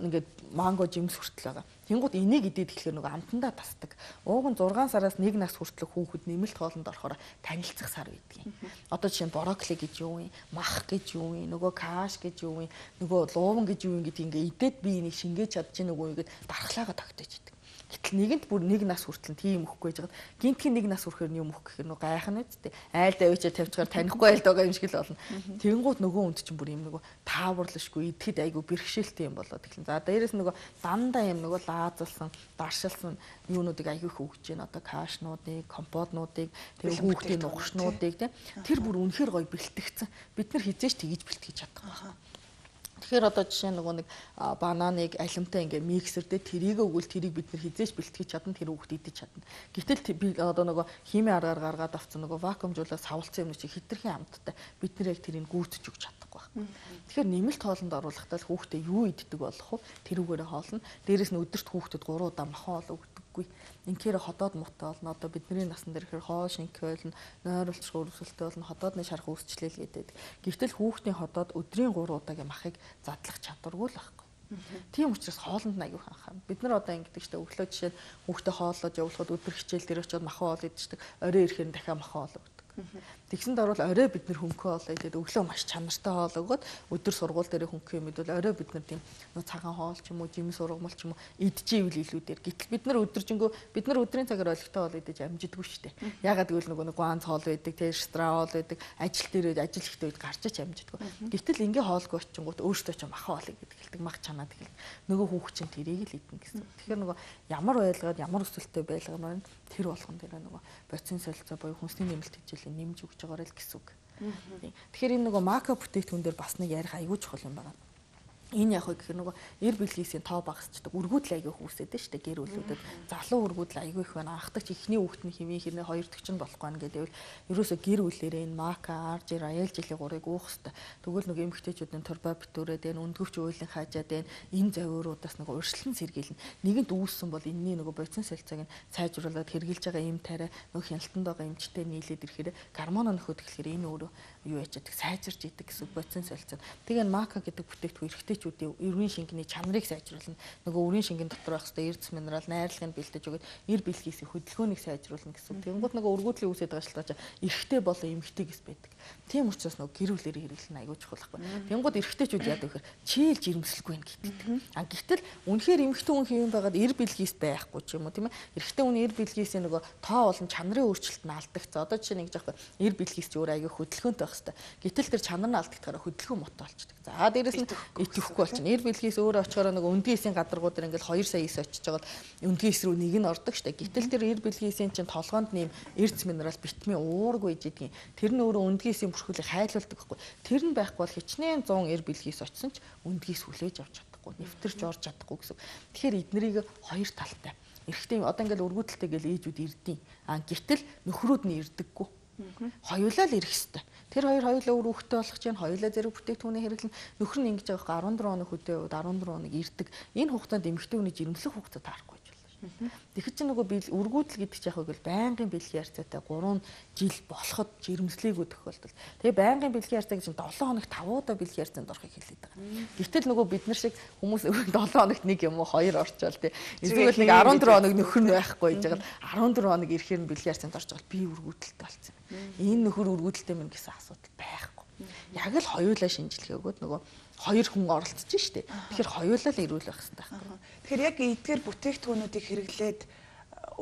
Ингээд манго жимс хүртэл байгаа. Тэнгууд энийг идээд эхлэхээр нөгөө амтандаа тасдаг. Ууг нь 6 сараас 1 нас хүртэл хүүхэд нэмэлт хоолнд орохоор танилцах сар байдгийг. Одоо жишээ нь брокколи гэж юу вэ? Мах гэж юу вэ? Нөгөө каш гэж юу вэ? Нөгөө лууван гэж юу вэ гэдэг ингээ идээд би энийг шингээж чадчих нүгөө гэд дархлаагаа тогтоож идэг. Гэтэл нэгэнд бүр нэг нас хүртэл тийм өхгүй байж байгаа. Гинтгийн нэг нас хүрэхээр юм өөх гэх нь гайхах нь үсттэй. Айл давичаа тавьчихаар танихгүй айл байгаа юм шиг л болно. Тэнгууд нөгөө үнд чинь бүр юм нөгөө тааварлашгүй идэхэд айгүй бэрхшээлтэй юм болоод эхлэн. За дээрэс нөгөө дандаа юм нөгөө лаазалсан, даршилсан юунуудыг айгүй хөвгөж байна. Одоо кашнуудыг, компотнуудыг, тэр хүүхдийн нугшнуудыг тийм тэр бүр үнэхээр гоё бэлтгэгдсэн. Бид нар хизээш тгийж бэлтгэж чадахгүй. Тэгэхээр одоо жишээ нөгөө нэг бананыг алимтай ингээ миксер дээр тэрийг өгвөл тэрийг бид нар хизээж бэлтгэж чадна тэр хүүхд идэж чадна. Гэтэл би одоо нөгөө химийн аргаар гаргаад авсан нөгөө вакуумжуулаад савлцсан юм чи хитрхийн амттай бид нар яг тэрийг гүйцэж өгч чадахгүй байна. Тэгэхээр нэмэлт хоолнд оруулахдаа хүүхдээ юу иддэг болох вэ? Тэрүүгээрээ хоолно. Дээрээс нь өдөрт хүүхдэд 3 удаа махан хоол өгдөггүй инхээр ходоод муутай болно. Одоо бидний насан дээр ихэр хоо шинх байлна, нойруулчгүй өрсөлтөй болно. Ходоодны шарх үүсчлэл гэдэг. Гэвтэл хүүхдийн ходоод өдрийн 3 удаагийн махыг задлах чадваргүй л байхгүй. Тийм учраас хоолнд нь аягүй ханхаа. Бид нар одоо ингэдэг чинь өглөө жишээ хүүхдээ хооллож явуулахад өдөр хичээл дээр очиод махан хоол идчихдэг. Орой ирэхээр дахиад махан хоол өгдөг. Тэгсэнд орвол орой бид нэр хөнгөө олоо тэгээд өглөө маш чанартай хоол өгөөд өдөр сургууль дээр хөнгөө юм идвэл орой бид нар тийм цагаан хоол ч юм уу жимс ургамал ч юм уу идчихийвэл илүү дээр. Гэтэл бид нар өдөржингөө бид нар өдрийн цагаар олигтой хоол идэж амжидгүй шүү дээ. Ягаад гэвэл нөгөө нэг ганц хоол байдаг, тэр стравол байдаг, ажил дээр ажил ихтэй үед гарч ич амжидгүй. Гэтэл ингээ хоолгүй очингууд өөртөө ч мах хоол гэдэг хэлдэг мах чанаад эхэл. Нөгөө хүүхд чинь тэрийг л идэн гэсэн. Тэгэхээр нөгөө ямар байлгаад ямар өсөлттэй байлгаа маань тэр болгон дээр нөгөө боцин солилцоо буюу хүнсний нэмэлт хичээлийн нэмж өгч байгаарай л гэсэн үг. Тэгэхээр энэ нөгөө мака бүтээгдэхүүн дээр бас нэг ярих аягүй чухал юм байна энэ яг гэх нөгөө эр бэлгийсийн тоо багасчдаг үргүүдл айгүй хүүсэд нь штэ гэр бүлүүдэд залуу үргүүдл айгүй их байна анхдагч ихний хүүхдний хэмээ хэрнээ хоёр дахь ч болохгүй байна гэдэг. Ерөөсө гэр бүлэрээ энэ мака арж аял жилийн гурыг уух хэвээр. Тэгвэл нөгөө эмгтээчүүдийн турба битүүрээд энэ өндгөвч үйлэн хаажаад энэ энэ завиуруудаас нөгөө урьдчилан сэргийлнэ. Нэгэнд үүссэн бол энэний нөгөө бодис солилцоог нь сайжруулад хэрэгжилж байгаа юм тариа нөгөө хяналтанд байгаа эмчтэй нийлээд ирэхээр гормон нөхөд эхлэхээр энэ өөрөө юу яж чаддаг сайжирж идэг гэсэн бодис солилцоо. Тэгээ мака гэдэг бүтээгдэхүүн эргэтэй эмэгтэйчүүдийн өрийн шингэний чанарыг сайжруулна. Нөгөө өрийн шингэн дотор байх хэвээр эрдэс минерал найрлагыг бэлдэж өгöd эр бэлгийсийн хөдөлгөөнийг сайжруулна гэсэн. Тэнгууд нөгөө өргөдлийн үсэд байгаа шалтгаан эрэгтэй болон эмэгтэй гэс байдаг. Тийм учраас нөгөө гэр бүлээр хэрэглэн аягүй чухал байхгүй. Тэнгууд эрэгтэйчүүд яадаг вэхээр чийл жирэмслэхгүй байх гэдэг. А гэтэл үнэхээр эмэгтэй хүн хэвэн байгаад эр бэлгийс байхгүй ч юм уу тийм ээ. Эрэгтэй хүн эр бэлгийсийн нөгөө тоо болон чанарын өөрчлөлт нь алдагцсан. Одоо жишээ нэг жаахгүй эр бэлгийс ч өөр аягүй хөдөлгөөнтэй байх хэвээр. Гэтэл тэр чанар нь алдагдахаараа хөдөлгөөн мот болчихдог. За дээрэс нь итгэхгүй болчихно. Эр бэлгийс өөрөө очихоор нэг өндгийсийн гадаргууд дэр ингээл 2 сая 9 очиж байгаа өндгийс рүү нэг нь ордог штэ. Гэтэл тэр эр бэлгийсийн чинь толгоонд нэм эрдэс минерал витамин уургүй ижидгийн. Тэр нь өөрөө өндгийсийн бүрхүүлийг хайлуулдаг байхгүй. Тэр нь байхгүй бол хичнээн 100 эр бэлгийс очсон ч өндгийс хүлээж авч чадахгүй. Нэвтэрч орж чадахгүй гэсэн. Тэгэхээр эднэрийг хоёр талтай. Эрэгтэй одоо ингээл өргөдөлтэй гэл ээжүүд ирдیں۔ А гэтэл нөхрүүд нь ирдэггүй. Хоёулаа л ирэх хэвээр. Тэр хоёр хоёулаа өөр хүүхдтэй болох чинь хоёулаа зэрэг бүтээгдэхүүнээ хэрэглэн нөхөр нь ингэж байгаа 14 хоног хөдөө 14 хоног ирдэг. Энэ хугацаанд эмэгтэй хүний жирэмслэх хугацаа таарахгүй Тэгэхэд чи нөгөө бил үргүүдэл гэдэг чи яг бол байнгын бэлгийн харьцаатай 3 жил болоход жирэмслээгүү тохиолдол. Тэгээ байнгын бэлгийн харьцаа гэж 7 хоног 5 удаа бэлгийн харьцаанд орохыг хэлээд байгаа. Гэвтэл нөгөө бид нар шиг хүмүүс 7 хоногт нэг юм уу хоёр орчоол тий. Эсвэл нэг 14 хоног нөхөр нь байхгүй гэж байгаа 14 хоног ирэхээр нь бэлгийн харьцаанд орж байгаа би үргүүдэлтэй болсон. Энэ нөхөр үргүүдэлтэй мэн гэсэн асуудал байхгүй. Яг л хоёулаа шинжилгээ өгөөд нөгөө хоёр хүн оролцож штэ. Тэгэхээр хоёулаа л ирүүл байх хэрэгтэй байхгүй. Тэгэхээр яг эдгээр бүтээгдэхүүнүүдийг хэрэглээд э,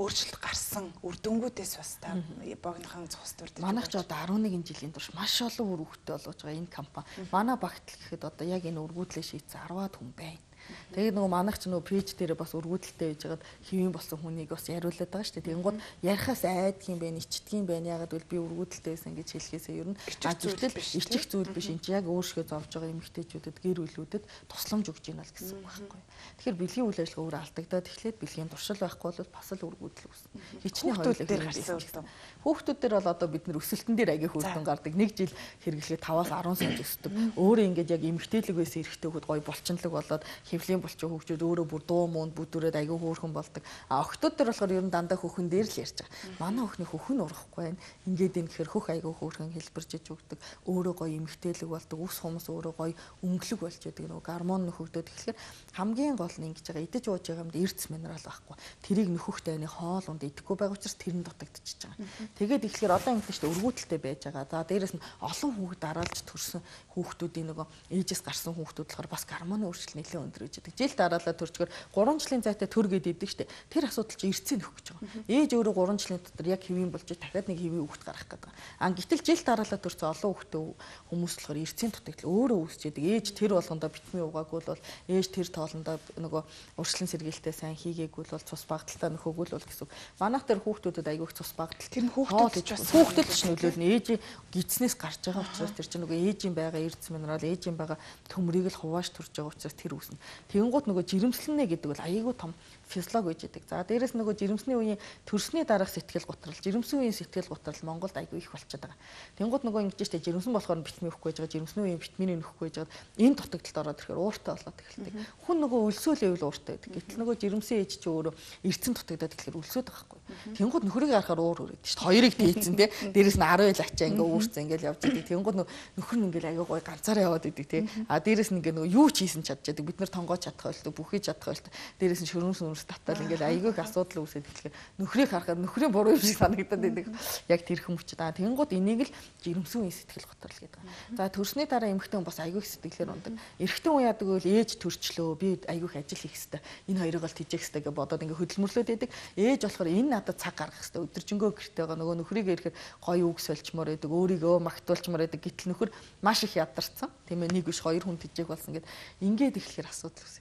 өөрчлөлт гарсан үр дүнгуудээс бас та богинохон цус дурдж Манайх ч одоо 11 жилийн турш маш олон үр хөвгтэй болгож байгаа энэ компани. Манай багтл гэхэд одоо яг энэ үргүүдлээ шийдсэн 10-аад хүн байна. Тэгээд нөгөө манайх ч нөгөө пэйж дээр бас өргүүдэлтэй байж байгаад хэвэн болсон хүнийг бас яриулаад байгаа шүү дээ. Тэнгууд ярихаас айдгийн байх, ичдгийн байх. Ягаад гэвэл би өргүүдэлтэй байсан гэж хэлхээсээ ер нь ажиглал ичих зүйл биш. Чинь яг өөрсгөө зовж байгаа эмэгтэйчүүдэд гэр бүлүүдэд тусламж өгч ийн бол гэсэн үг байхгүй. Тэгэхээр бэлгийн үйл ажиллагаа өөр алдагдаад эхлээд бэлгийн туршил байхгүй бол бас л өргүүдэл үүснэ. Хичнээн хоёулаа дээр гарсан. Хүүхдүүд дээр бол одоо бид нэр өсөлтөн дээр агийн хөлтөн гардаг. Нэг жил хэрэглэхэд 5-аас 10 сая өсдөг. Өөрөө ингээд яг эмэгтэйлэг байсан эрэгтэй хүүд гоё булчинлаг болоод хөвлийн булчин хөгжөөд өөрөө бүр дуу муунд бүдүрээд агийн хөөрхөн болдог. А охтууд дээр болохоор ер нь дандаа хөхөн дээр л ярьж байгаа. Манай өхний хөхөн урахгүй байна. Ингээд энэ гэхэр хөх агийн хөөрхөн хэлбэржиж өгдөг. Өөрөө гоё эмэгтэйлэг болдог. Үс хүмүүс өөрөө гоё өнгөлөг болж байдаг. Нөгөө гормон нөхөгдөд тэгэхээр хамгийн гол нь ингэж байгаа идэж ууж байгаа юмд эрдэс минерал байхгүй. Тэрийг нөхөхтэй аны хоол унд идэхгүй байгаа учраас тэр нь дутагдчихж байгаа. Тэгээд ихлээр одоо юм шүү дээ өргүүдэлтэй байж байгаа. За дээрэс нь олон хүүхэд дараалж төрсэн хүүхдүүдийн нөгөө ээжээс гарсан хүүхдүүд болохоор бас гормоны өөрчлөлт нэлээд өндөр. Өнөөдөр гэж байдаг. Жил дараалал төрчгөр 3 жилийн зайтай төр гэдэг идэг штэ. Тэр асуудал чи эртсээ нөхөх гэж байгаа. Ээж өөрөө 3 жилийн дотор яг хэвийн болж дахиад нэг хэвийн хүүхэд гарах гэдэг. А гэтэл жил дараалал төрсөн олон хүүхдээ хүмүүс болохоор эртсийн дутагдал өөрөө үүсч яадаг. Ээж тэр болгондоо битмийн угаагүй бол ээж тэр тоолондоо нөгөө урьдчилан сэргээлтээ сайн хийгээгүй бол цус багталтаа нөхөөгүй бол гэсэн. Манайх тэр хүүхдүүдэд айгүйх цус багтал. Тэр нь хүүхдэд ч хүүхдэд ч нөлөөлнө. Ээж гидснээс гарч байгаа учраас тэр чинь нөгөө ээжийн байгаа эрдэс минерал ээжийн байгаа төмрийг л хувааж төрж байгаа учраас тэр үүснэ. Тэнгууд нөгөө жирэмслэнэ гэдэг бол аягүй том физиологи гэж яддаг. За дээрэс нөгөө жирэмсний үеийн төрсний дараах сэтгэл готрол, жирэмсэн үеийн сэтгэл готрол Монголд айгүй их болчиход байгаа. Тэнгууд нөгөө ингэж штэ жирэмсэн болохоор витамин өгөхгүй байгаа, жирэмсний үеийн витаминыг өгөхгүй байгаа. Энэ дутагдалд ороод ирэхээр ууртай болоод эхэлдэг. Хүн нөгөө өлсөөлөөл ууртай байдаг. Гэтэл нөгөө жирэмсэн ээж чи өөрөө эрдсэн дутагдаад тэгэхээр өлсөд байгаа байхгүй. Тэнгууд нөхрийг харахаар уур өрөөд штэ. Хоёрыг тээцэн те. Дээрэс нь 10 ил ачаа ингээ уурцсан ингээл явж идэг. Тэнгууд нөхөр нь ингээл аягүй гой ганцаараа яваад идэг те. А дээрэс нь ингээ нөгөө юу ч хийсэн чадчихдаг. Бид нар тонгоо чадах байлтай, бүхий чадах байлтай. Дээрэс нь шөрөн сүнс татал ингээл айгүй их асуудал үүсээд эхлэхээр нөхрийг харахаар нөхрийн буруу юм шиг санагдаад байдаг. Яг тэр хүмүүчд аа тэнгууд энийг л жирэмсэн үе сэтгэл готрол гэдэг. За төрсний дараа эмэгтэй хүн бас айгүй их сэтгэлээр ундаг. Эрэгтэй хүн яадаг вэ? Ээж төрчлөө. Би айгүй их ажил хийх хэрэгтэй. Энэ хоёрыг бол тижээх хэрэгтэй гэж бодоод ингээ хөдөлмөрлөөд байдаг. Ээж болохоор энэ надад цаг гаргах хэрэгтэй. Өдөржингөө гэртээ байгаа нөгөө нөхрийг ирэхээр гоё үг сольчмоор байдаг. Өөрийгөө магтуулчмаар байдаг. Гэтэл нөхөр маш их ядарсан. Тийм ээ нэг биш хоёр хүн тижээх болсон гэд ингээд ихлэхэр асуудал үүсэж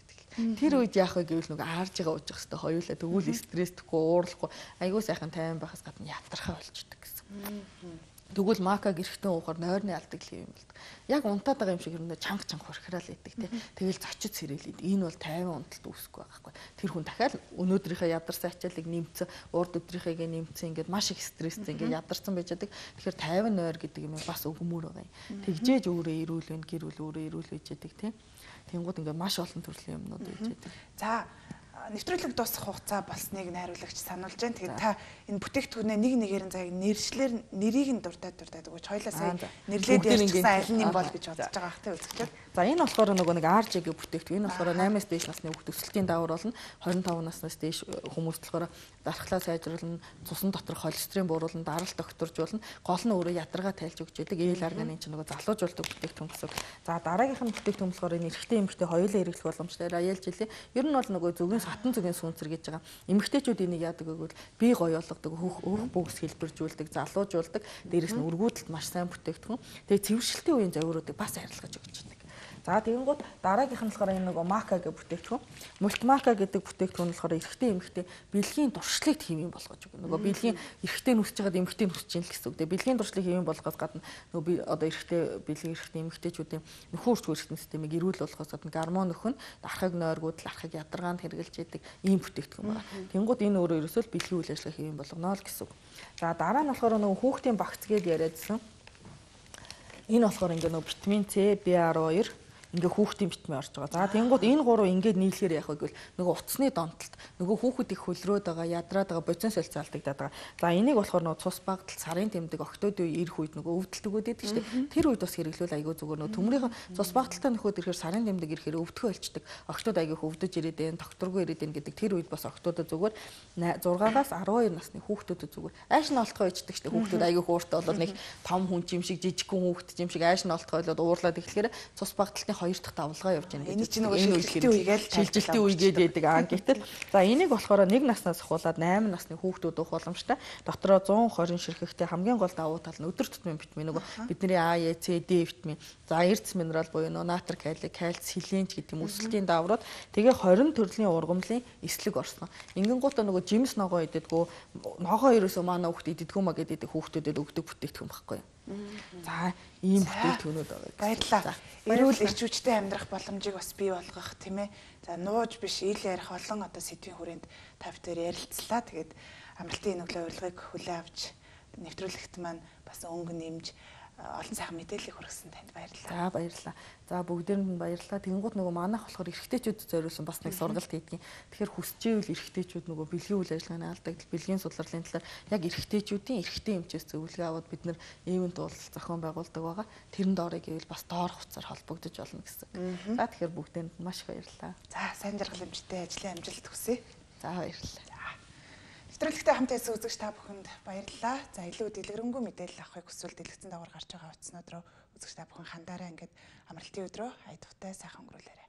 Тэр үед яах вэ гэвэл нөгөө аарж байгаа уучих хэвээр хоёулаа тэгвэл стресстгүй уурлахгүй айгуу сайхан тайван байхаас гадна ятрахаа болчдөг гэсэн. Тэгвэл мака гэрхтэн уухаар нойрны алдагл юм бол яг унтаад байгаа юм шиг юм чанга чанга хорхирал идэг тий. Тэгэл зочид сэрээлээд энэ бол тайван унталт үүсэхгүй байхгүй. Тэр хүн дахиад өнөөдрийнхээ ядарсан ачаалыг нэмцэн, урд өдрийнхээгээ нэмцэн ингээд маш их стресстэй ингээд ядарсан байж байгаа. Тэгэхээр тайван нойр гэдэг юм бас өгмөр байгаа юм. Тэгжээж өөрөө ирүүл вэ, гэр бүл өөрөө ирүүл байж байгаа тий. Тэнгууд ингээд маш олон төрлийн юмнууд байж байдаг. За нэвтрүүлэг дуусах хугацаа болсныг найруулагч сануулж байна. Тэгээд та энэ бүтээгдэхүүнээ нэг нэгээр нь заяг нэршлэр нэрийг нь дуртаад дуртаад өгөөч. Хоёлаа сая нэрлээд ярьчихсан аль нь юм бол гэж бодож байгаа хэ үзэгчд. За энэ болохоор нөгөө нэг RJ гэх бүтээгдэхүүн. Энэ болохоор 8-аас дээш насны хүүхд өсөлтийн даавар болно. 25 наснаас дээш хүмүүс болохоор дархлаа сайжруулна, цусан доторх холестерин бууруулна, даралт докторжуулна. Гол нь өөрөө ядаргаа тайлж өгч яадаг. Ээл арганы чинь нөгөө залуужуулдаг бүтээгдэхүүн гэсэн. За дараагийнх нь бүтээгдэхүүн болохоор энэ эрэгтэй эмэгтэй хоёулаа хэрэглэх боломжтой. Аяалж илээ. Ер нь бол нөгөө зөвгийн хатан зүгийн сүнцэр гэж байгаа. Эмэгтэйчүүд энийг яадаг гэвэл бие гоё болгодог, хөх өөх бүгс хэлбэржүүлдэг, залуужуулдаг. Дээрээс нь өргүүдэлд маш сайн бүтээгдэхүүн. Тэгээ цэвэршилтийн үеийн завируудыг бас арилгаж өгч байна. За тэгэнгүүт дараагийнх нь болохоор энэ нөгөө мака гэх бүтээгдэхүүн. Мультимака гэдэг бүтээгдэхүүн болохоор эрэгтэй эмэгтэй бэлгийн дуршлыг хиймийн болгож өгнө. Нөгөө бэлгийн эрэгтэй нүсэж байгаад эмэгтэй нүсэж чинь л гэсэн үг. Тэгээ бэлгийн дуршлыг хиймийн болгохоос гадна нөгөө би одоо эрэгтэй бэлгийн эрэгтэй эмэгтэйчүүдийн нөхөрч хүрхтэн системийг эрүүл болгохоос гадна гормон нөхөн архаг нойргууд архаг ядаргаанд хэрэгжилж яадаг ийм бүтээгдэхүүн байна. Тэнгууд энэ өөрөө ерөөсөө л бэлгийн үйл ажиллагаа хиймийн болгоно л гэсэн үг. За дараа нь болохоор нөгөө хүүхдийн багц гээд яриадсан. Энэ болохоор ингээ нөгөө витамин С, B12 ингээ хүүхдийн битмээ орж байгаа. За тэнгууд энэ гурав ингээд нийлэхээр яах вэ гэвэл нөгөө утасны донтолт нөгөө хүүхэд их хөлрөөд байгаа, ядраад байгаа, бодис солилцоо алдагдаад байгаа. За энийг болохоор нөгөө цус багтал, сарын тэмдэг, октод үе ирэх үед нөгөө өвдөлт өгөөд байдаг шүү дээ. Тэр үед бас хэрэглүүл айгүй зүгээр нөгөө төмрийн цус багталтай нөхөд ирэхээр сарын тэмдэг ирэхээр өвдгөө олчдаг. Октод айгүй өвдөж ирээд байна, докторгүй ирээд байна гэдэг тэр үед бас октодод зүгээр 6-аас 12 насны хүүхдүүдэд зүгээр айш нь олтгоо ичдэг шүү дээ. Хүүхдүүд айгүй хууртай бол нэг том хүн юм шиг жижиг хүн хүүхд юм шиг айш нь олтгоо болоод уурлаад эхлэхээр цус багталтын хоёр дахь давлгаа явж байна. Энэ чинь нөгөө шилжилтийн үегээл шилжилтийн үегээд яадаг. Аа гэтэл за энийг болохоор нэг наснаас ахуулаад 8 насны хүүхдүүд уух боломжтой. Дотроо 120 ширхэгтэй хамгийн гол давуу тал нь өдөр тутмын витамин нөгөө бидний А, Е, С, Д витамин. За эрдэс минерал буюу нөгөө натр, калий, кальц, селенч гэдэг юм өсөлтийн дааврууд тэгээ 20 төрлийн ургамлын эслэг орсон. Ингэнгуутаа нөгөө жимс ногоо идэггүй ногоо ерөөсөө манай хүүхд идэггүй маа гэдэг хүүхдүүдэд өгдөг бүтээгдэхүүн байхгүй юу? За ийм бүтээгдэхүүнүүд байгаа. Баярлалаа. Эрүүл эрчүүчтэй амьдрах боломжийг бас бий болгох тийм ээ. За нууж биш ил ярих олон одоо сэдвийн хүрээнд та бүхэн ярилцлаа. Тэгээд амралтын нүглээ урилгыг хүлээн авч нэвтрүүлэгт маань бас өнгө нэмж олон сайхан мэдээлэл хүргэсэн танд баярлалаа. За баярлалаа. За бүгдээр нь баярлалаа. Тэнгууд нөгөө манайх болохоор эрэгтэйчүүд зориулсан бас нэг сургалт хийдгийн. Тэгэхээр хүсчээвэл эрэгтэйчүүд нөгөө бэлгийн үйл ажиллагааны алдагдал, бэлгийн судлалын талаар яг эрэгтэйчүүдийн эрэгтэй эмчээс зөвлөгөө аваад бид нэр ивент уулзалт зохион байгуулдаг байгаа. Тэрэнд орё гэвэл бас доор хуцаар холбогдож болно гэсэн. За тэгэхээр бүгдээнд маш их баярлалаа. За сайн жаргал эмчтэй ажлын амжилт хүсье. За баярлалаа. Нэвтрүүлэгтэй хамт байсан үзэгч та бүхэнд баярлалаа. За илүү дэлгэрэнгүй мэдээлэл авахыг хүсвэл дэлгэцэн дагаар гарч байгаа утаснууд руу үзэгч та бүхэн хандаараа ингээд амралтын өдрөө ая тухтай сайхан өнгөрүүлээрэй.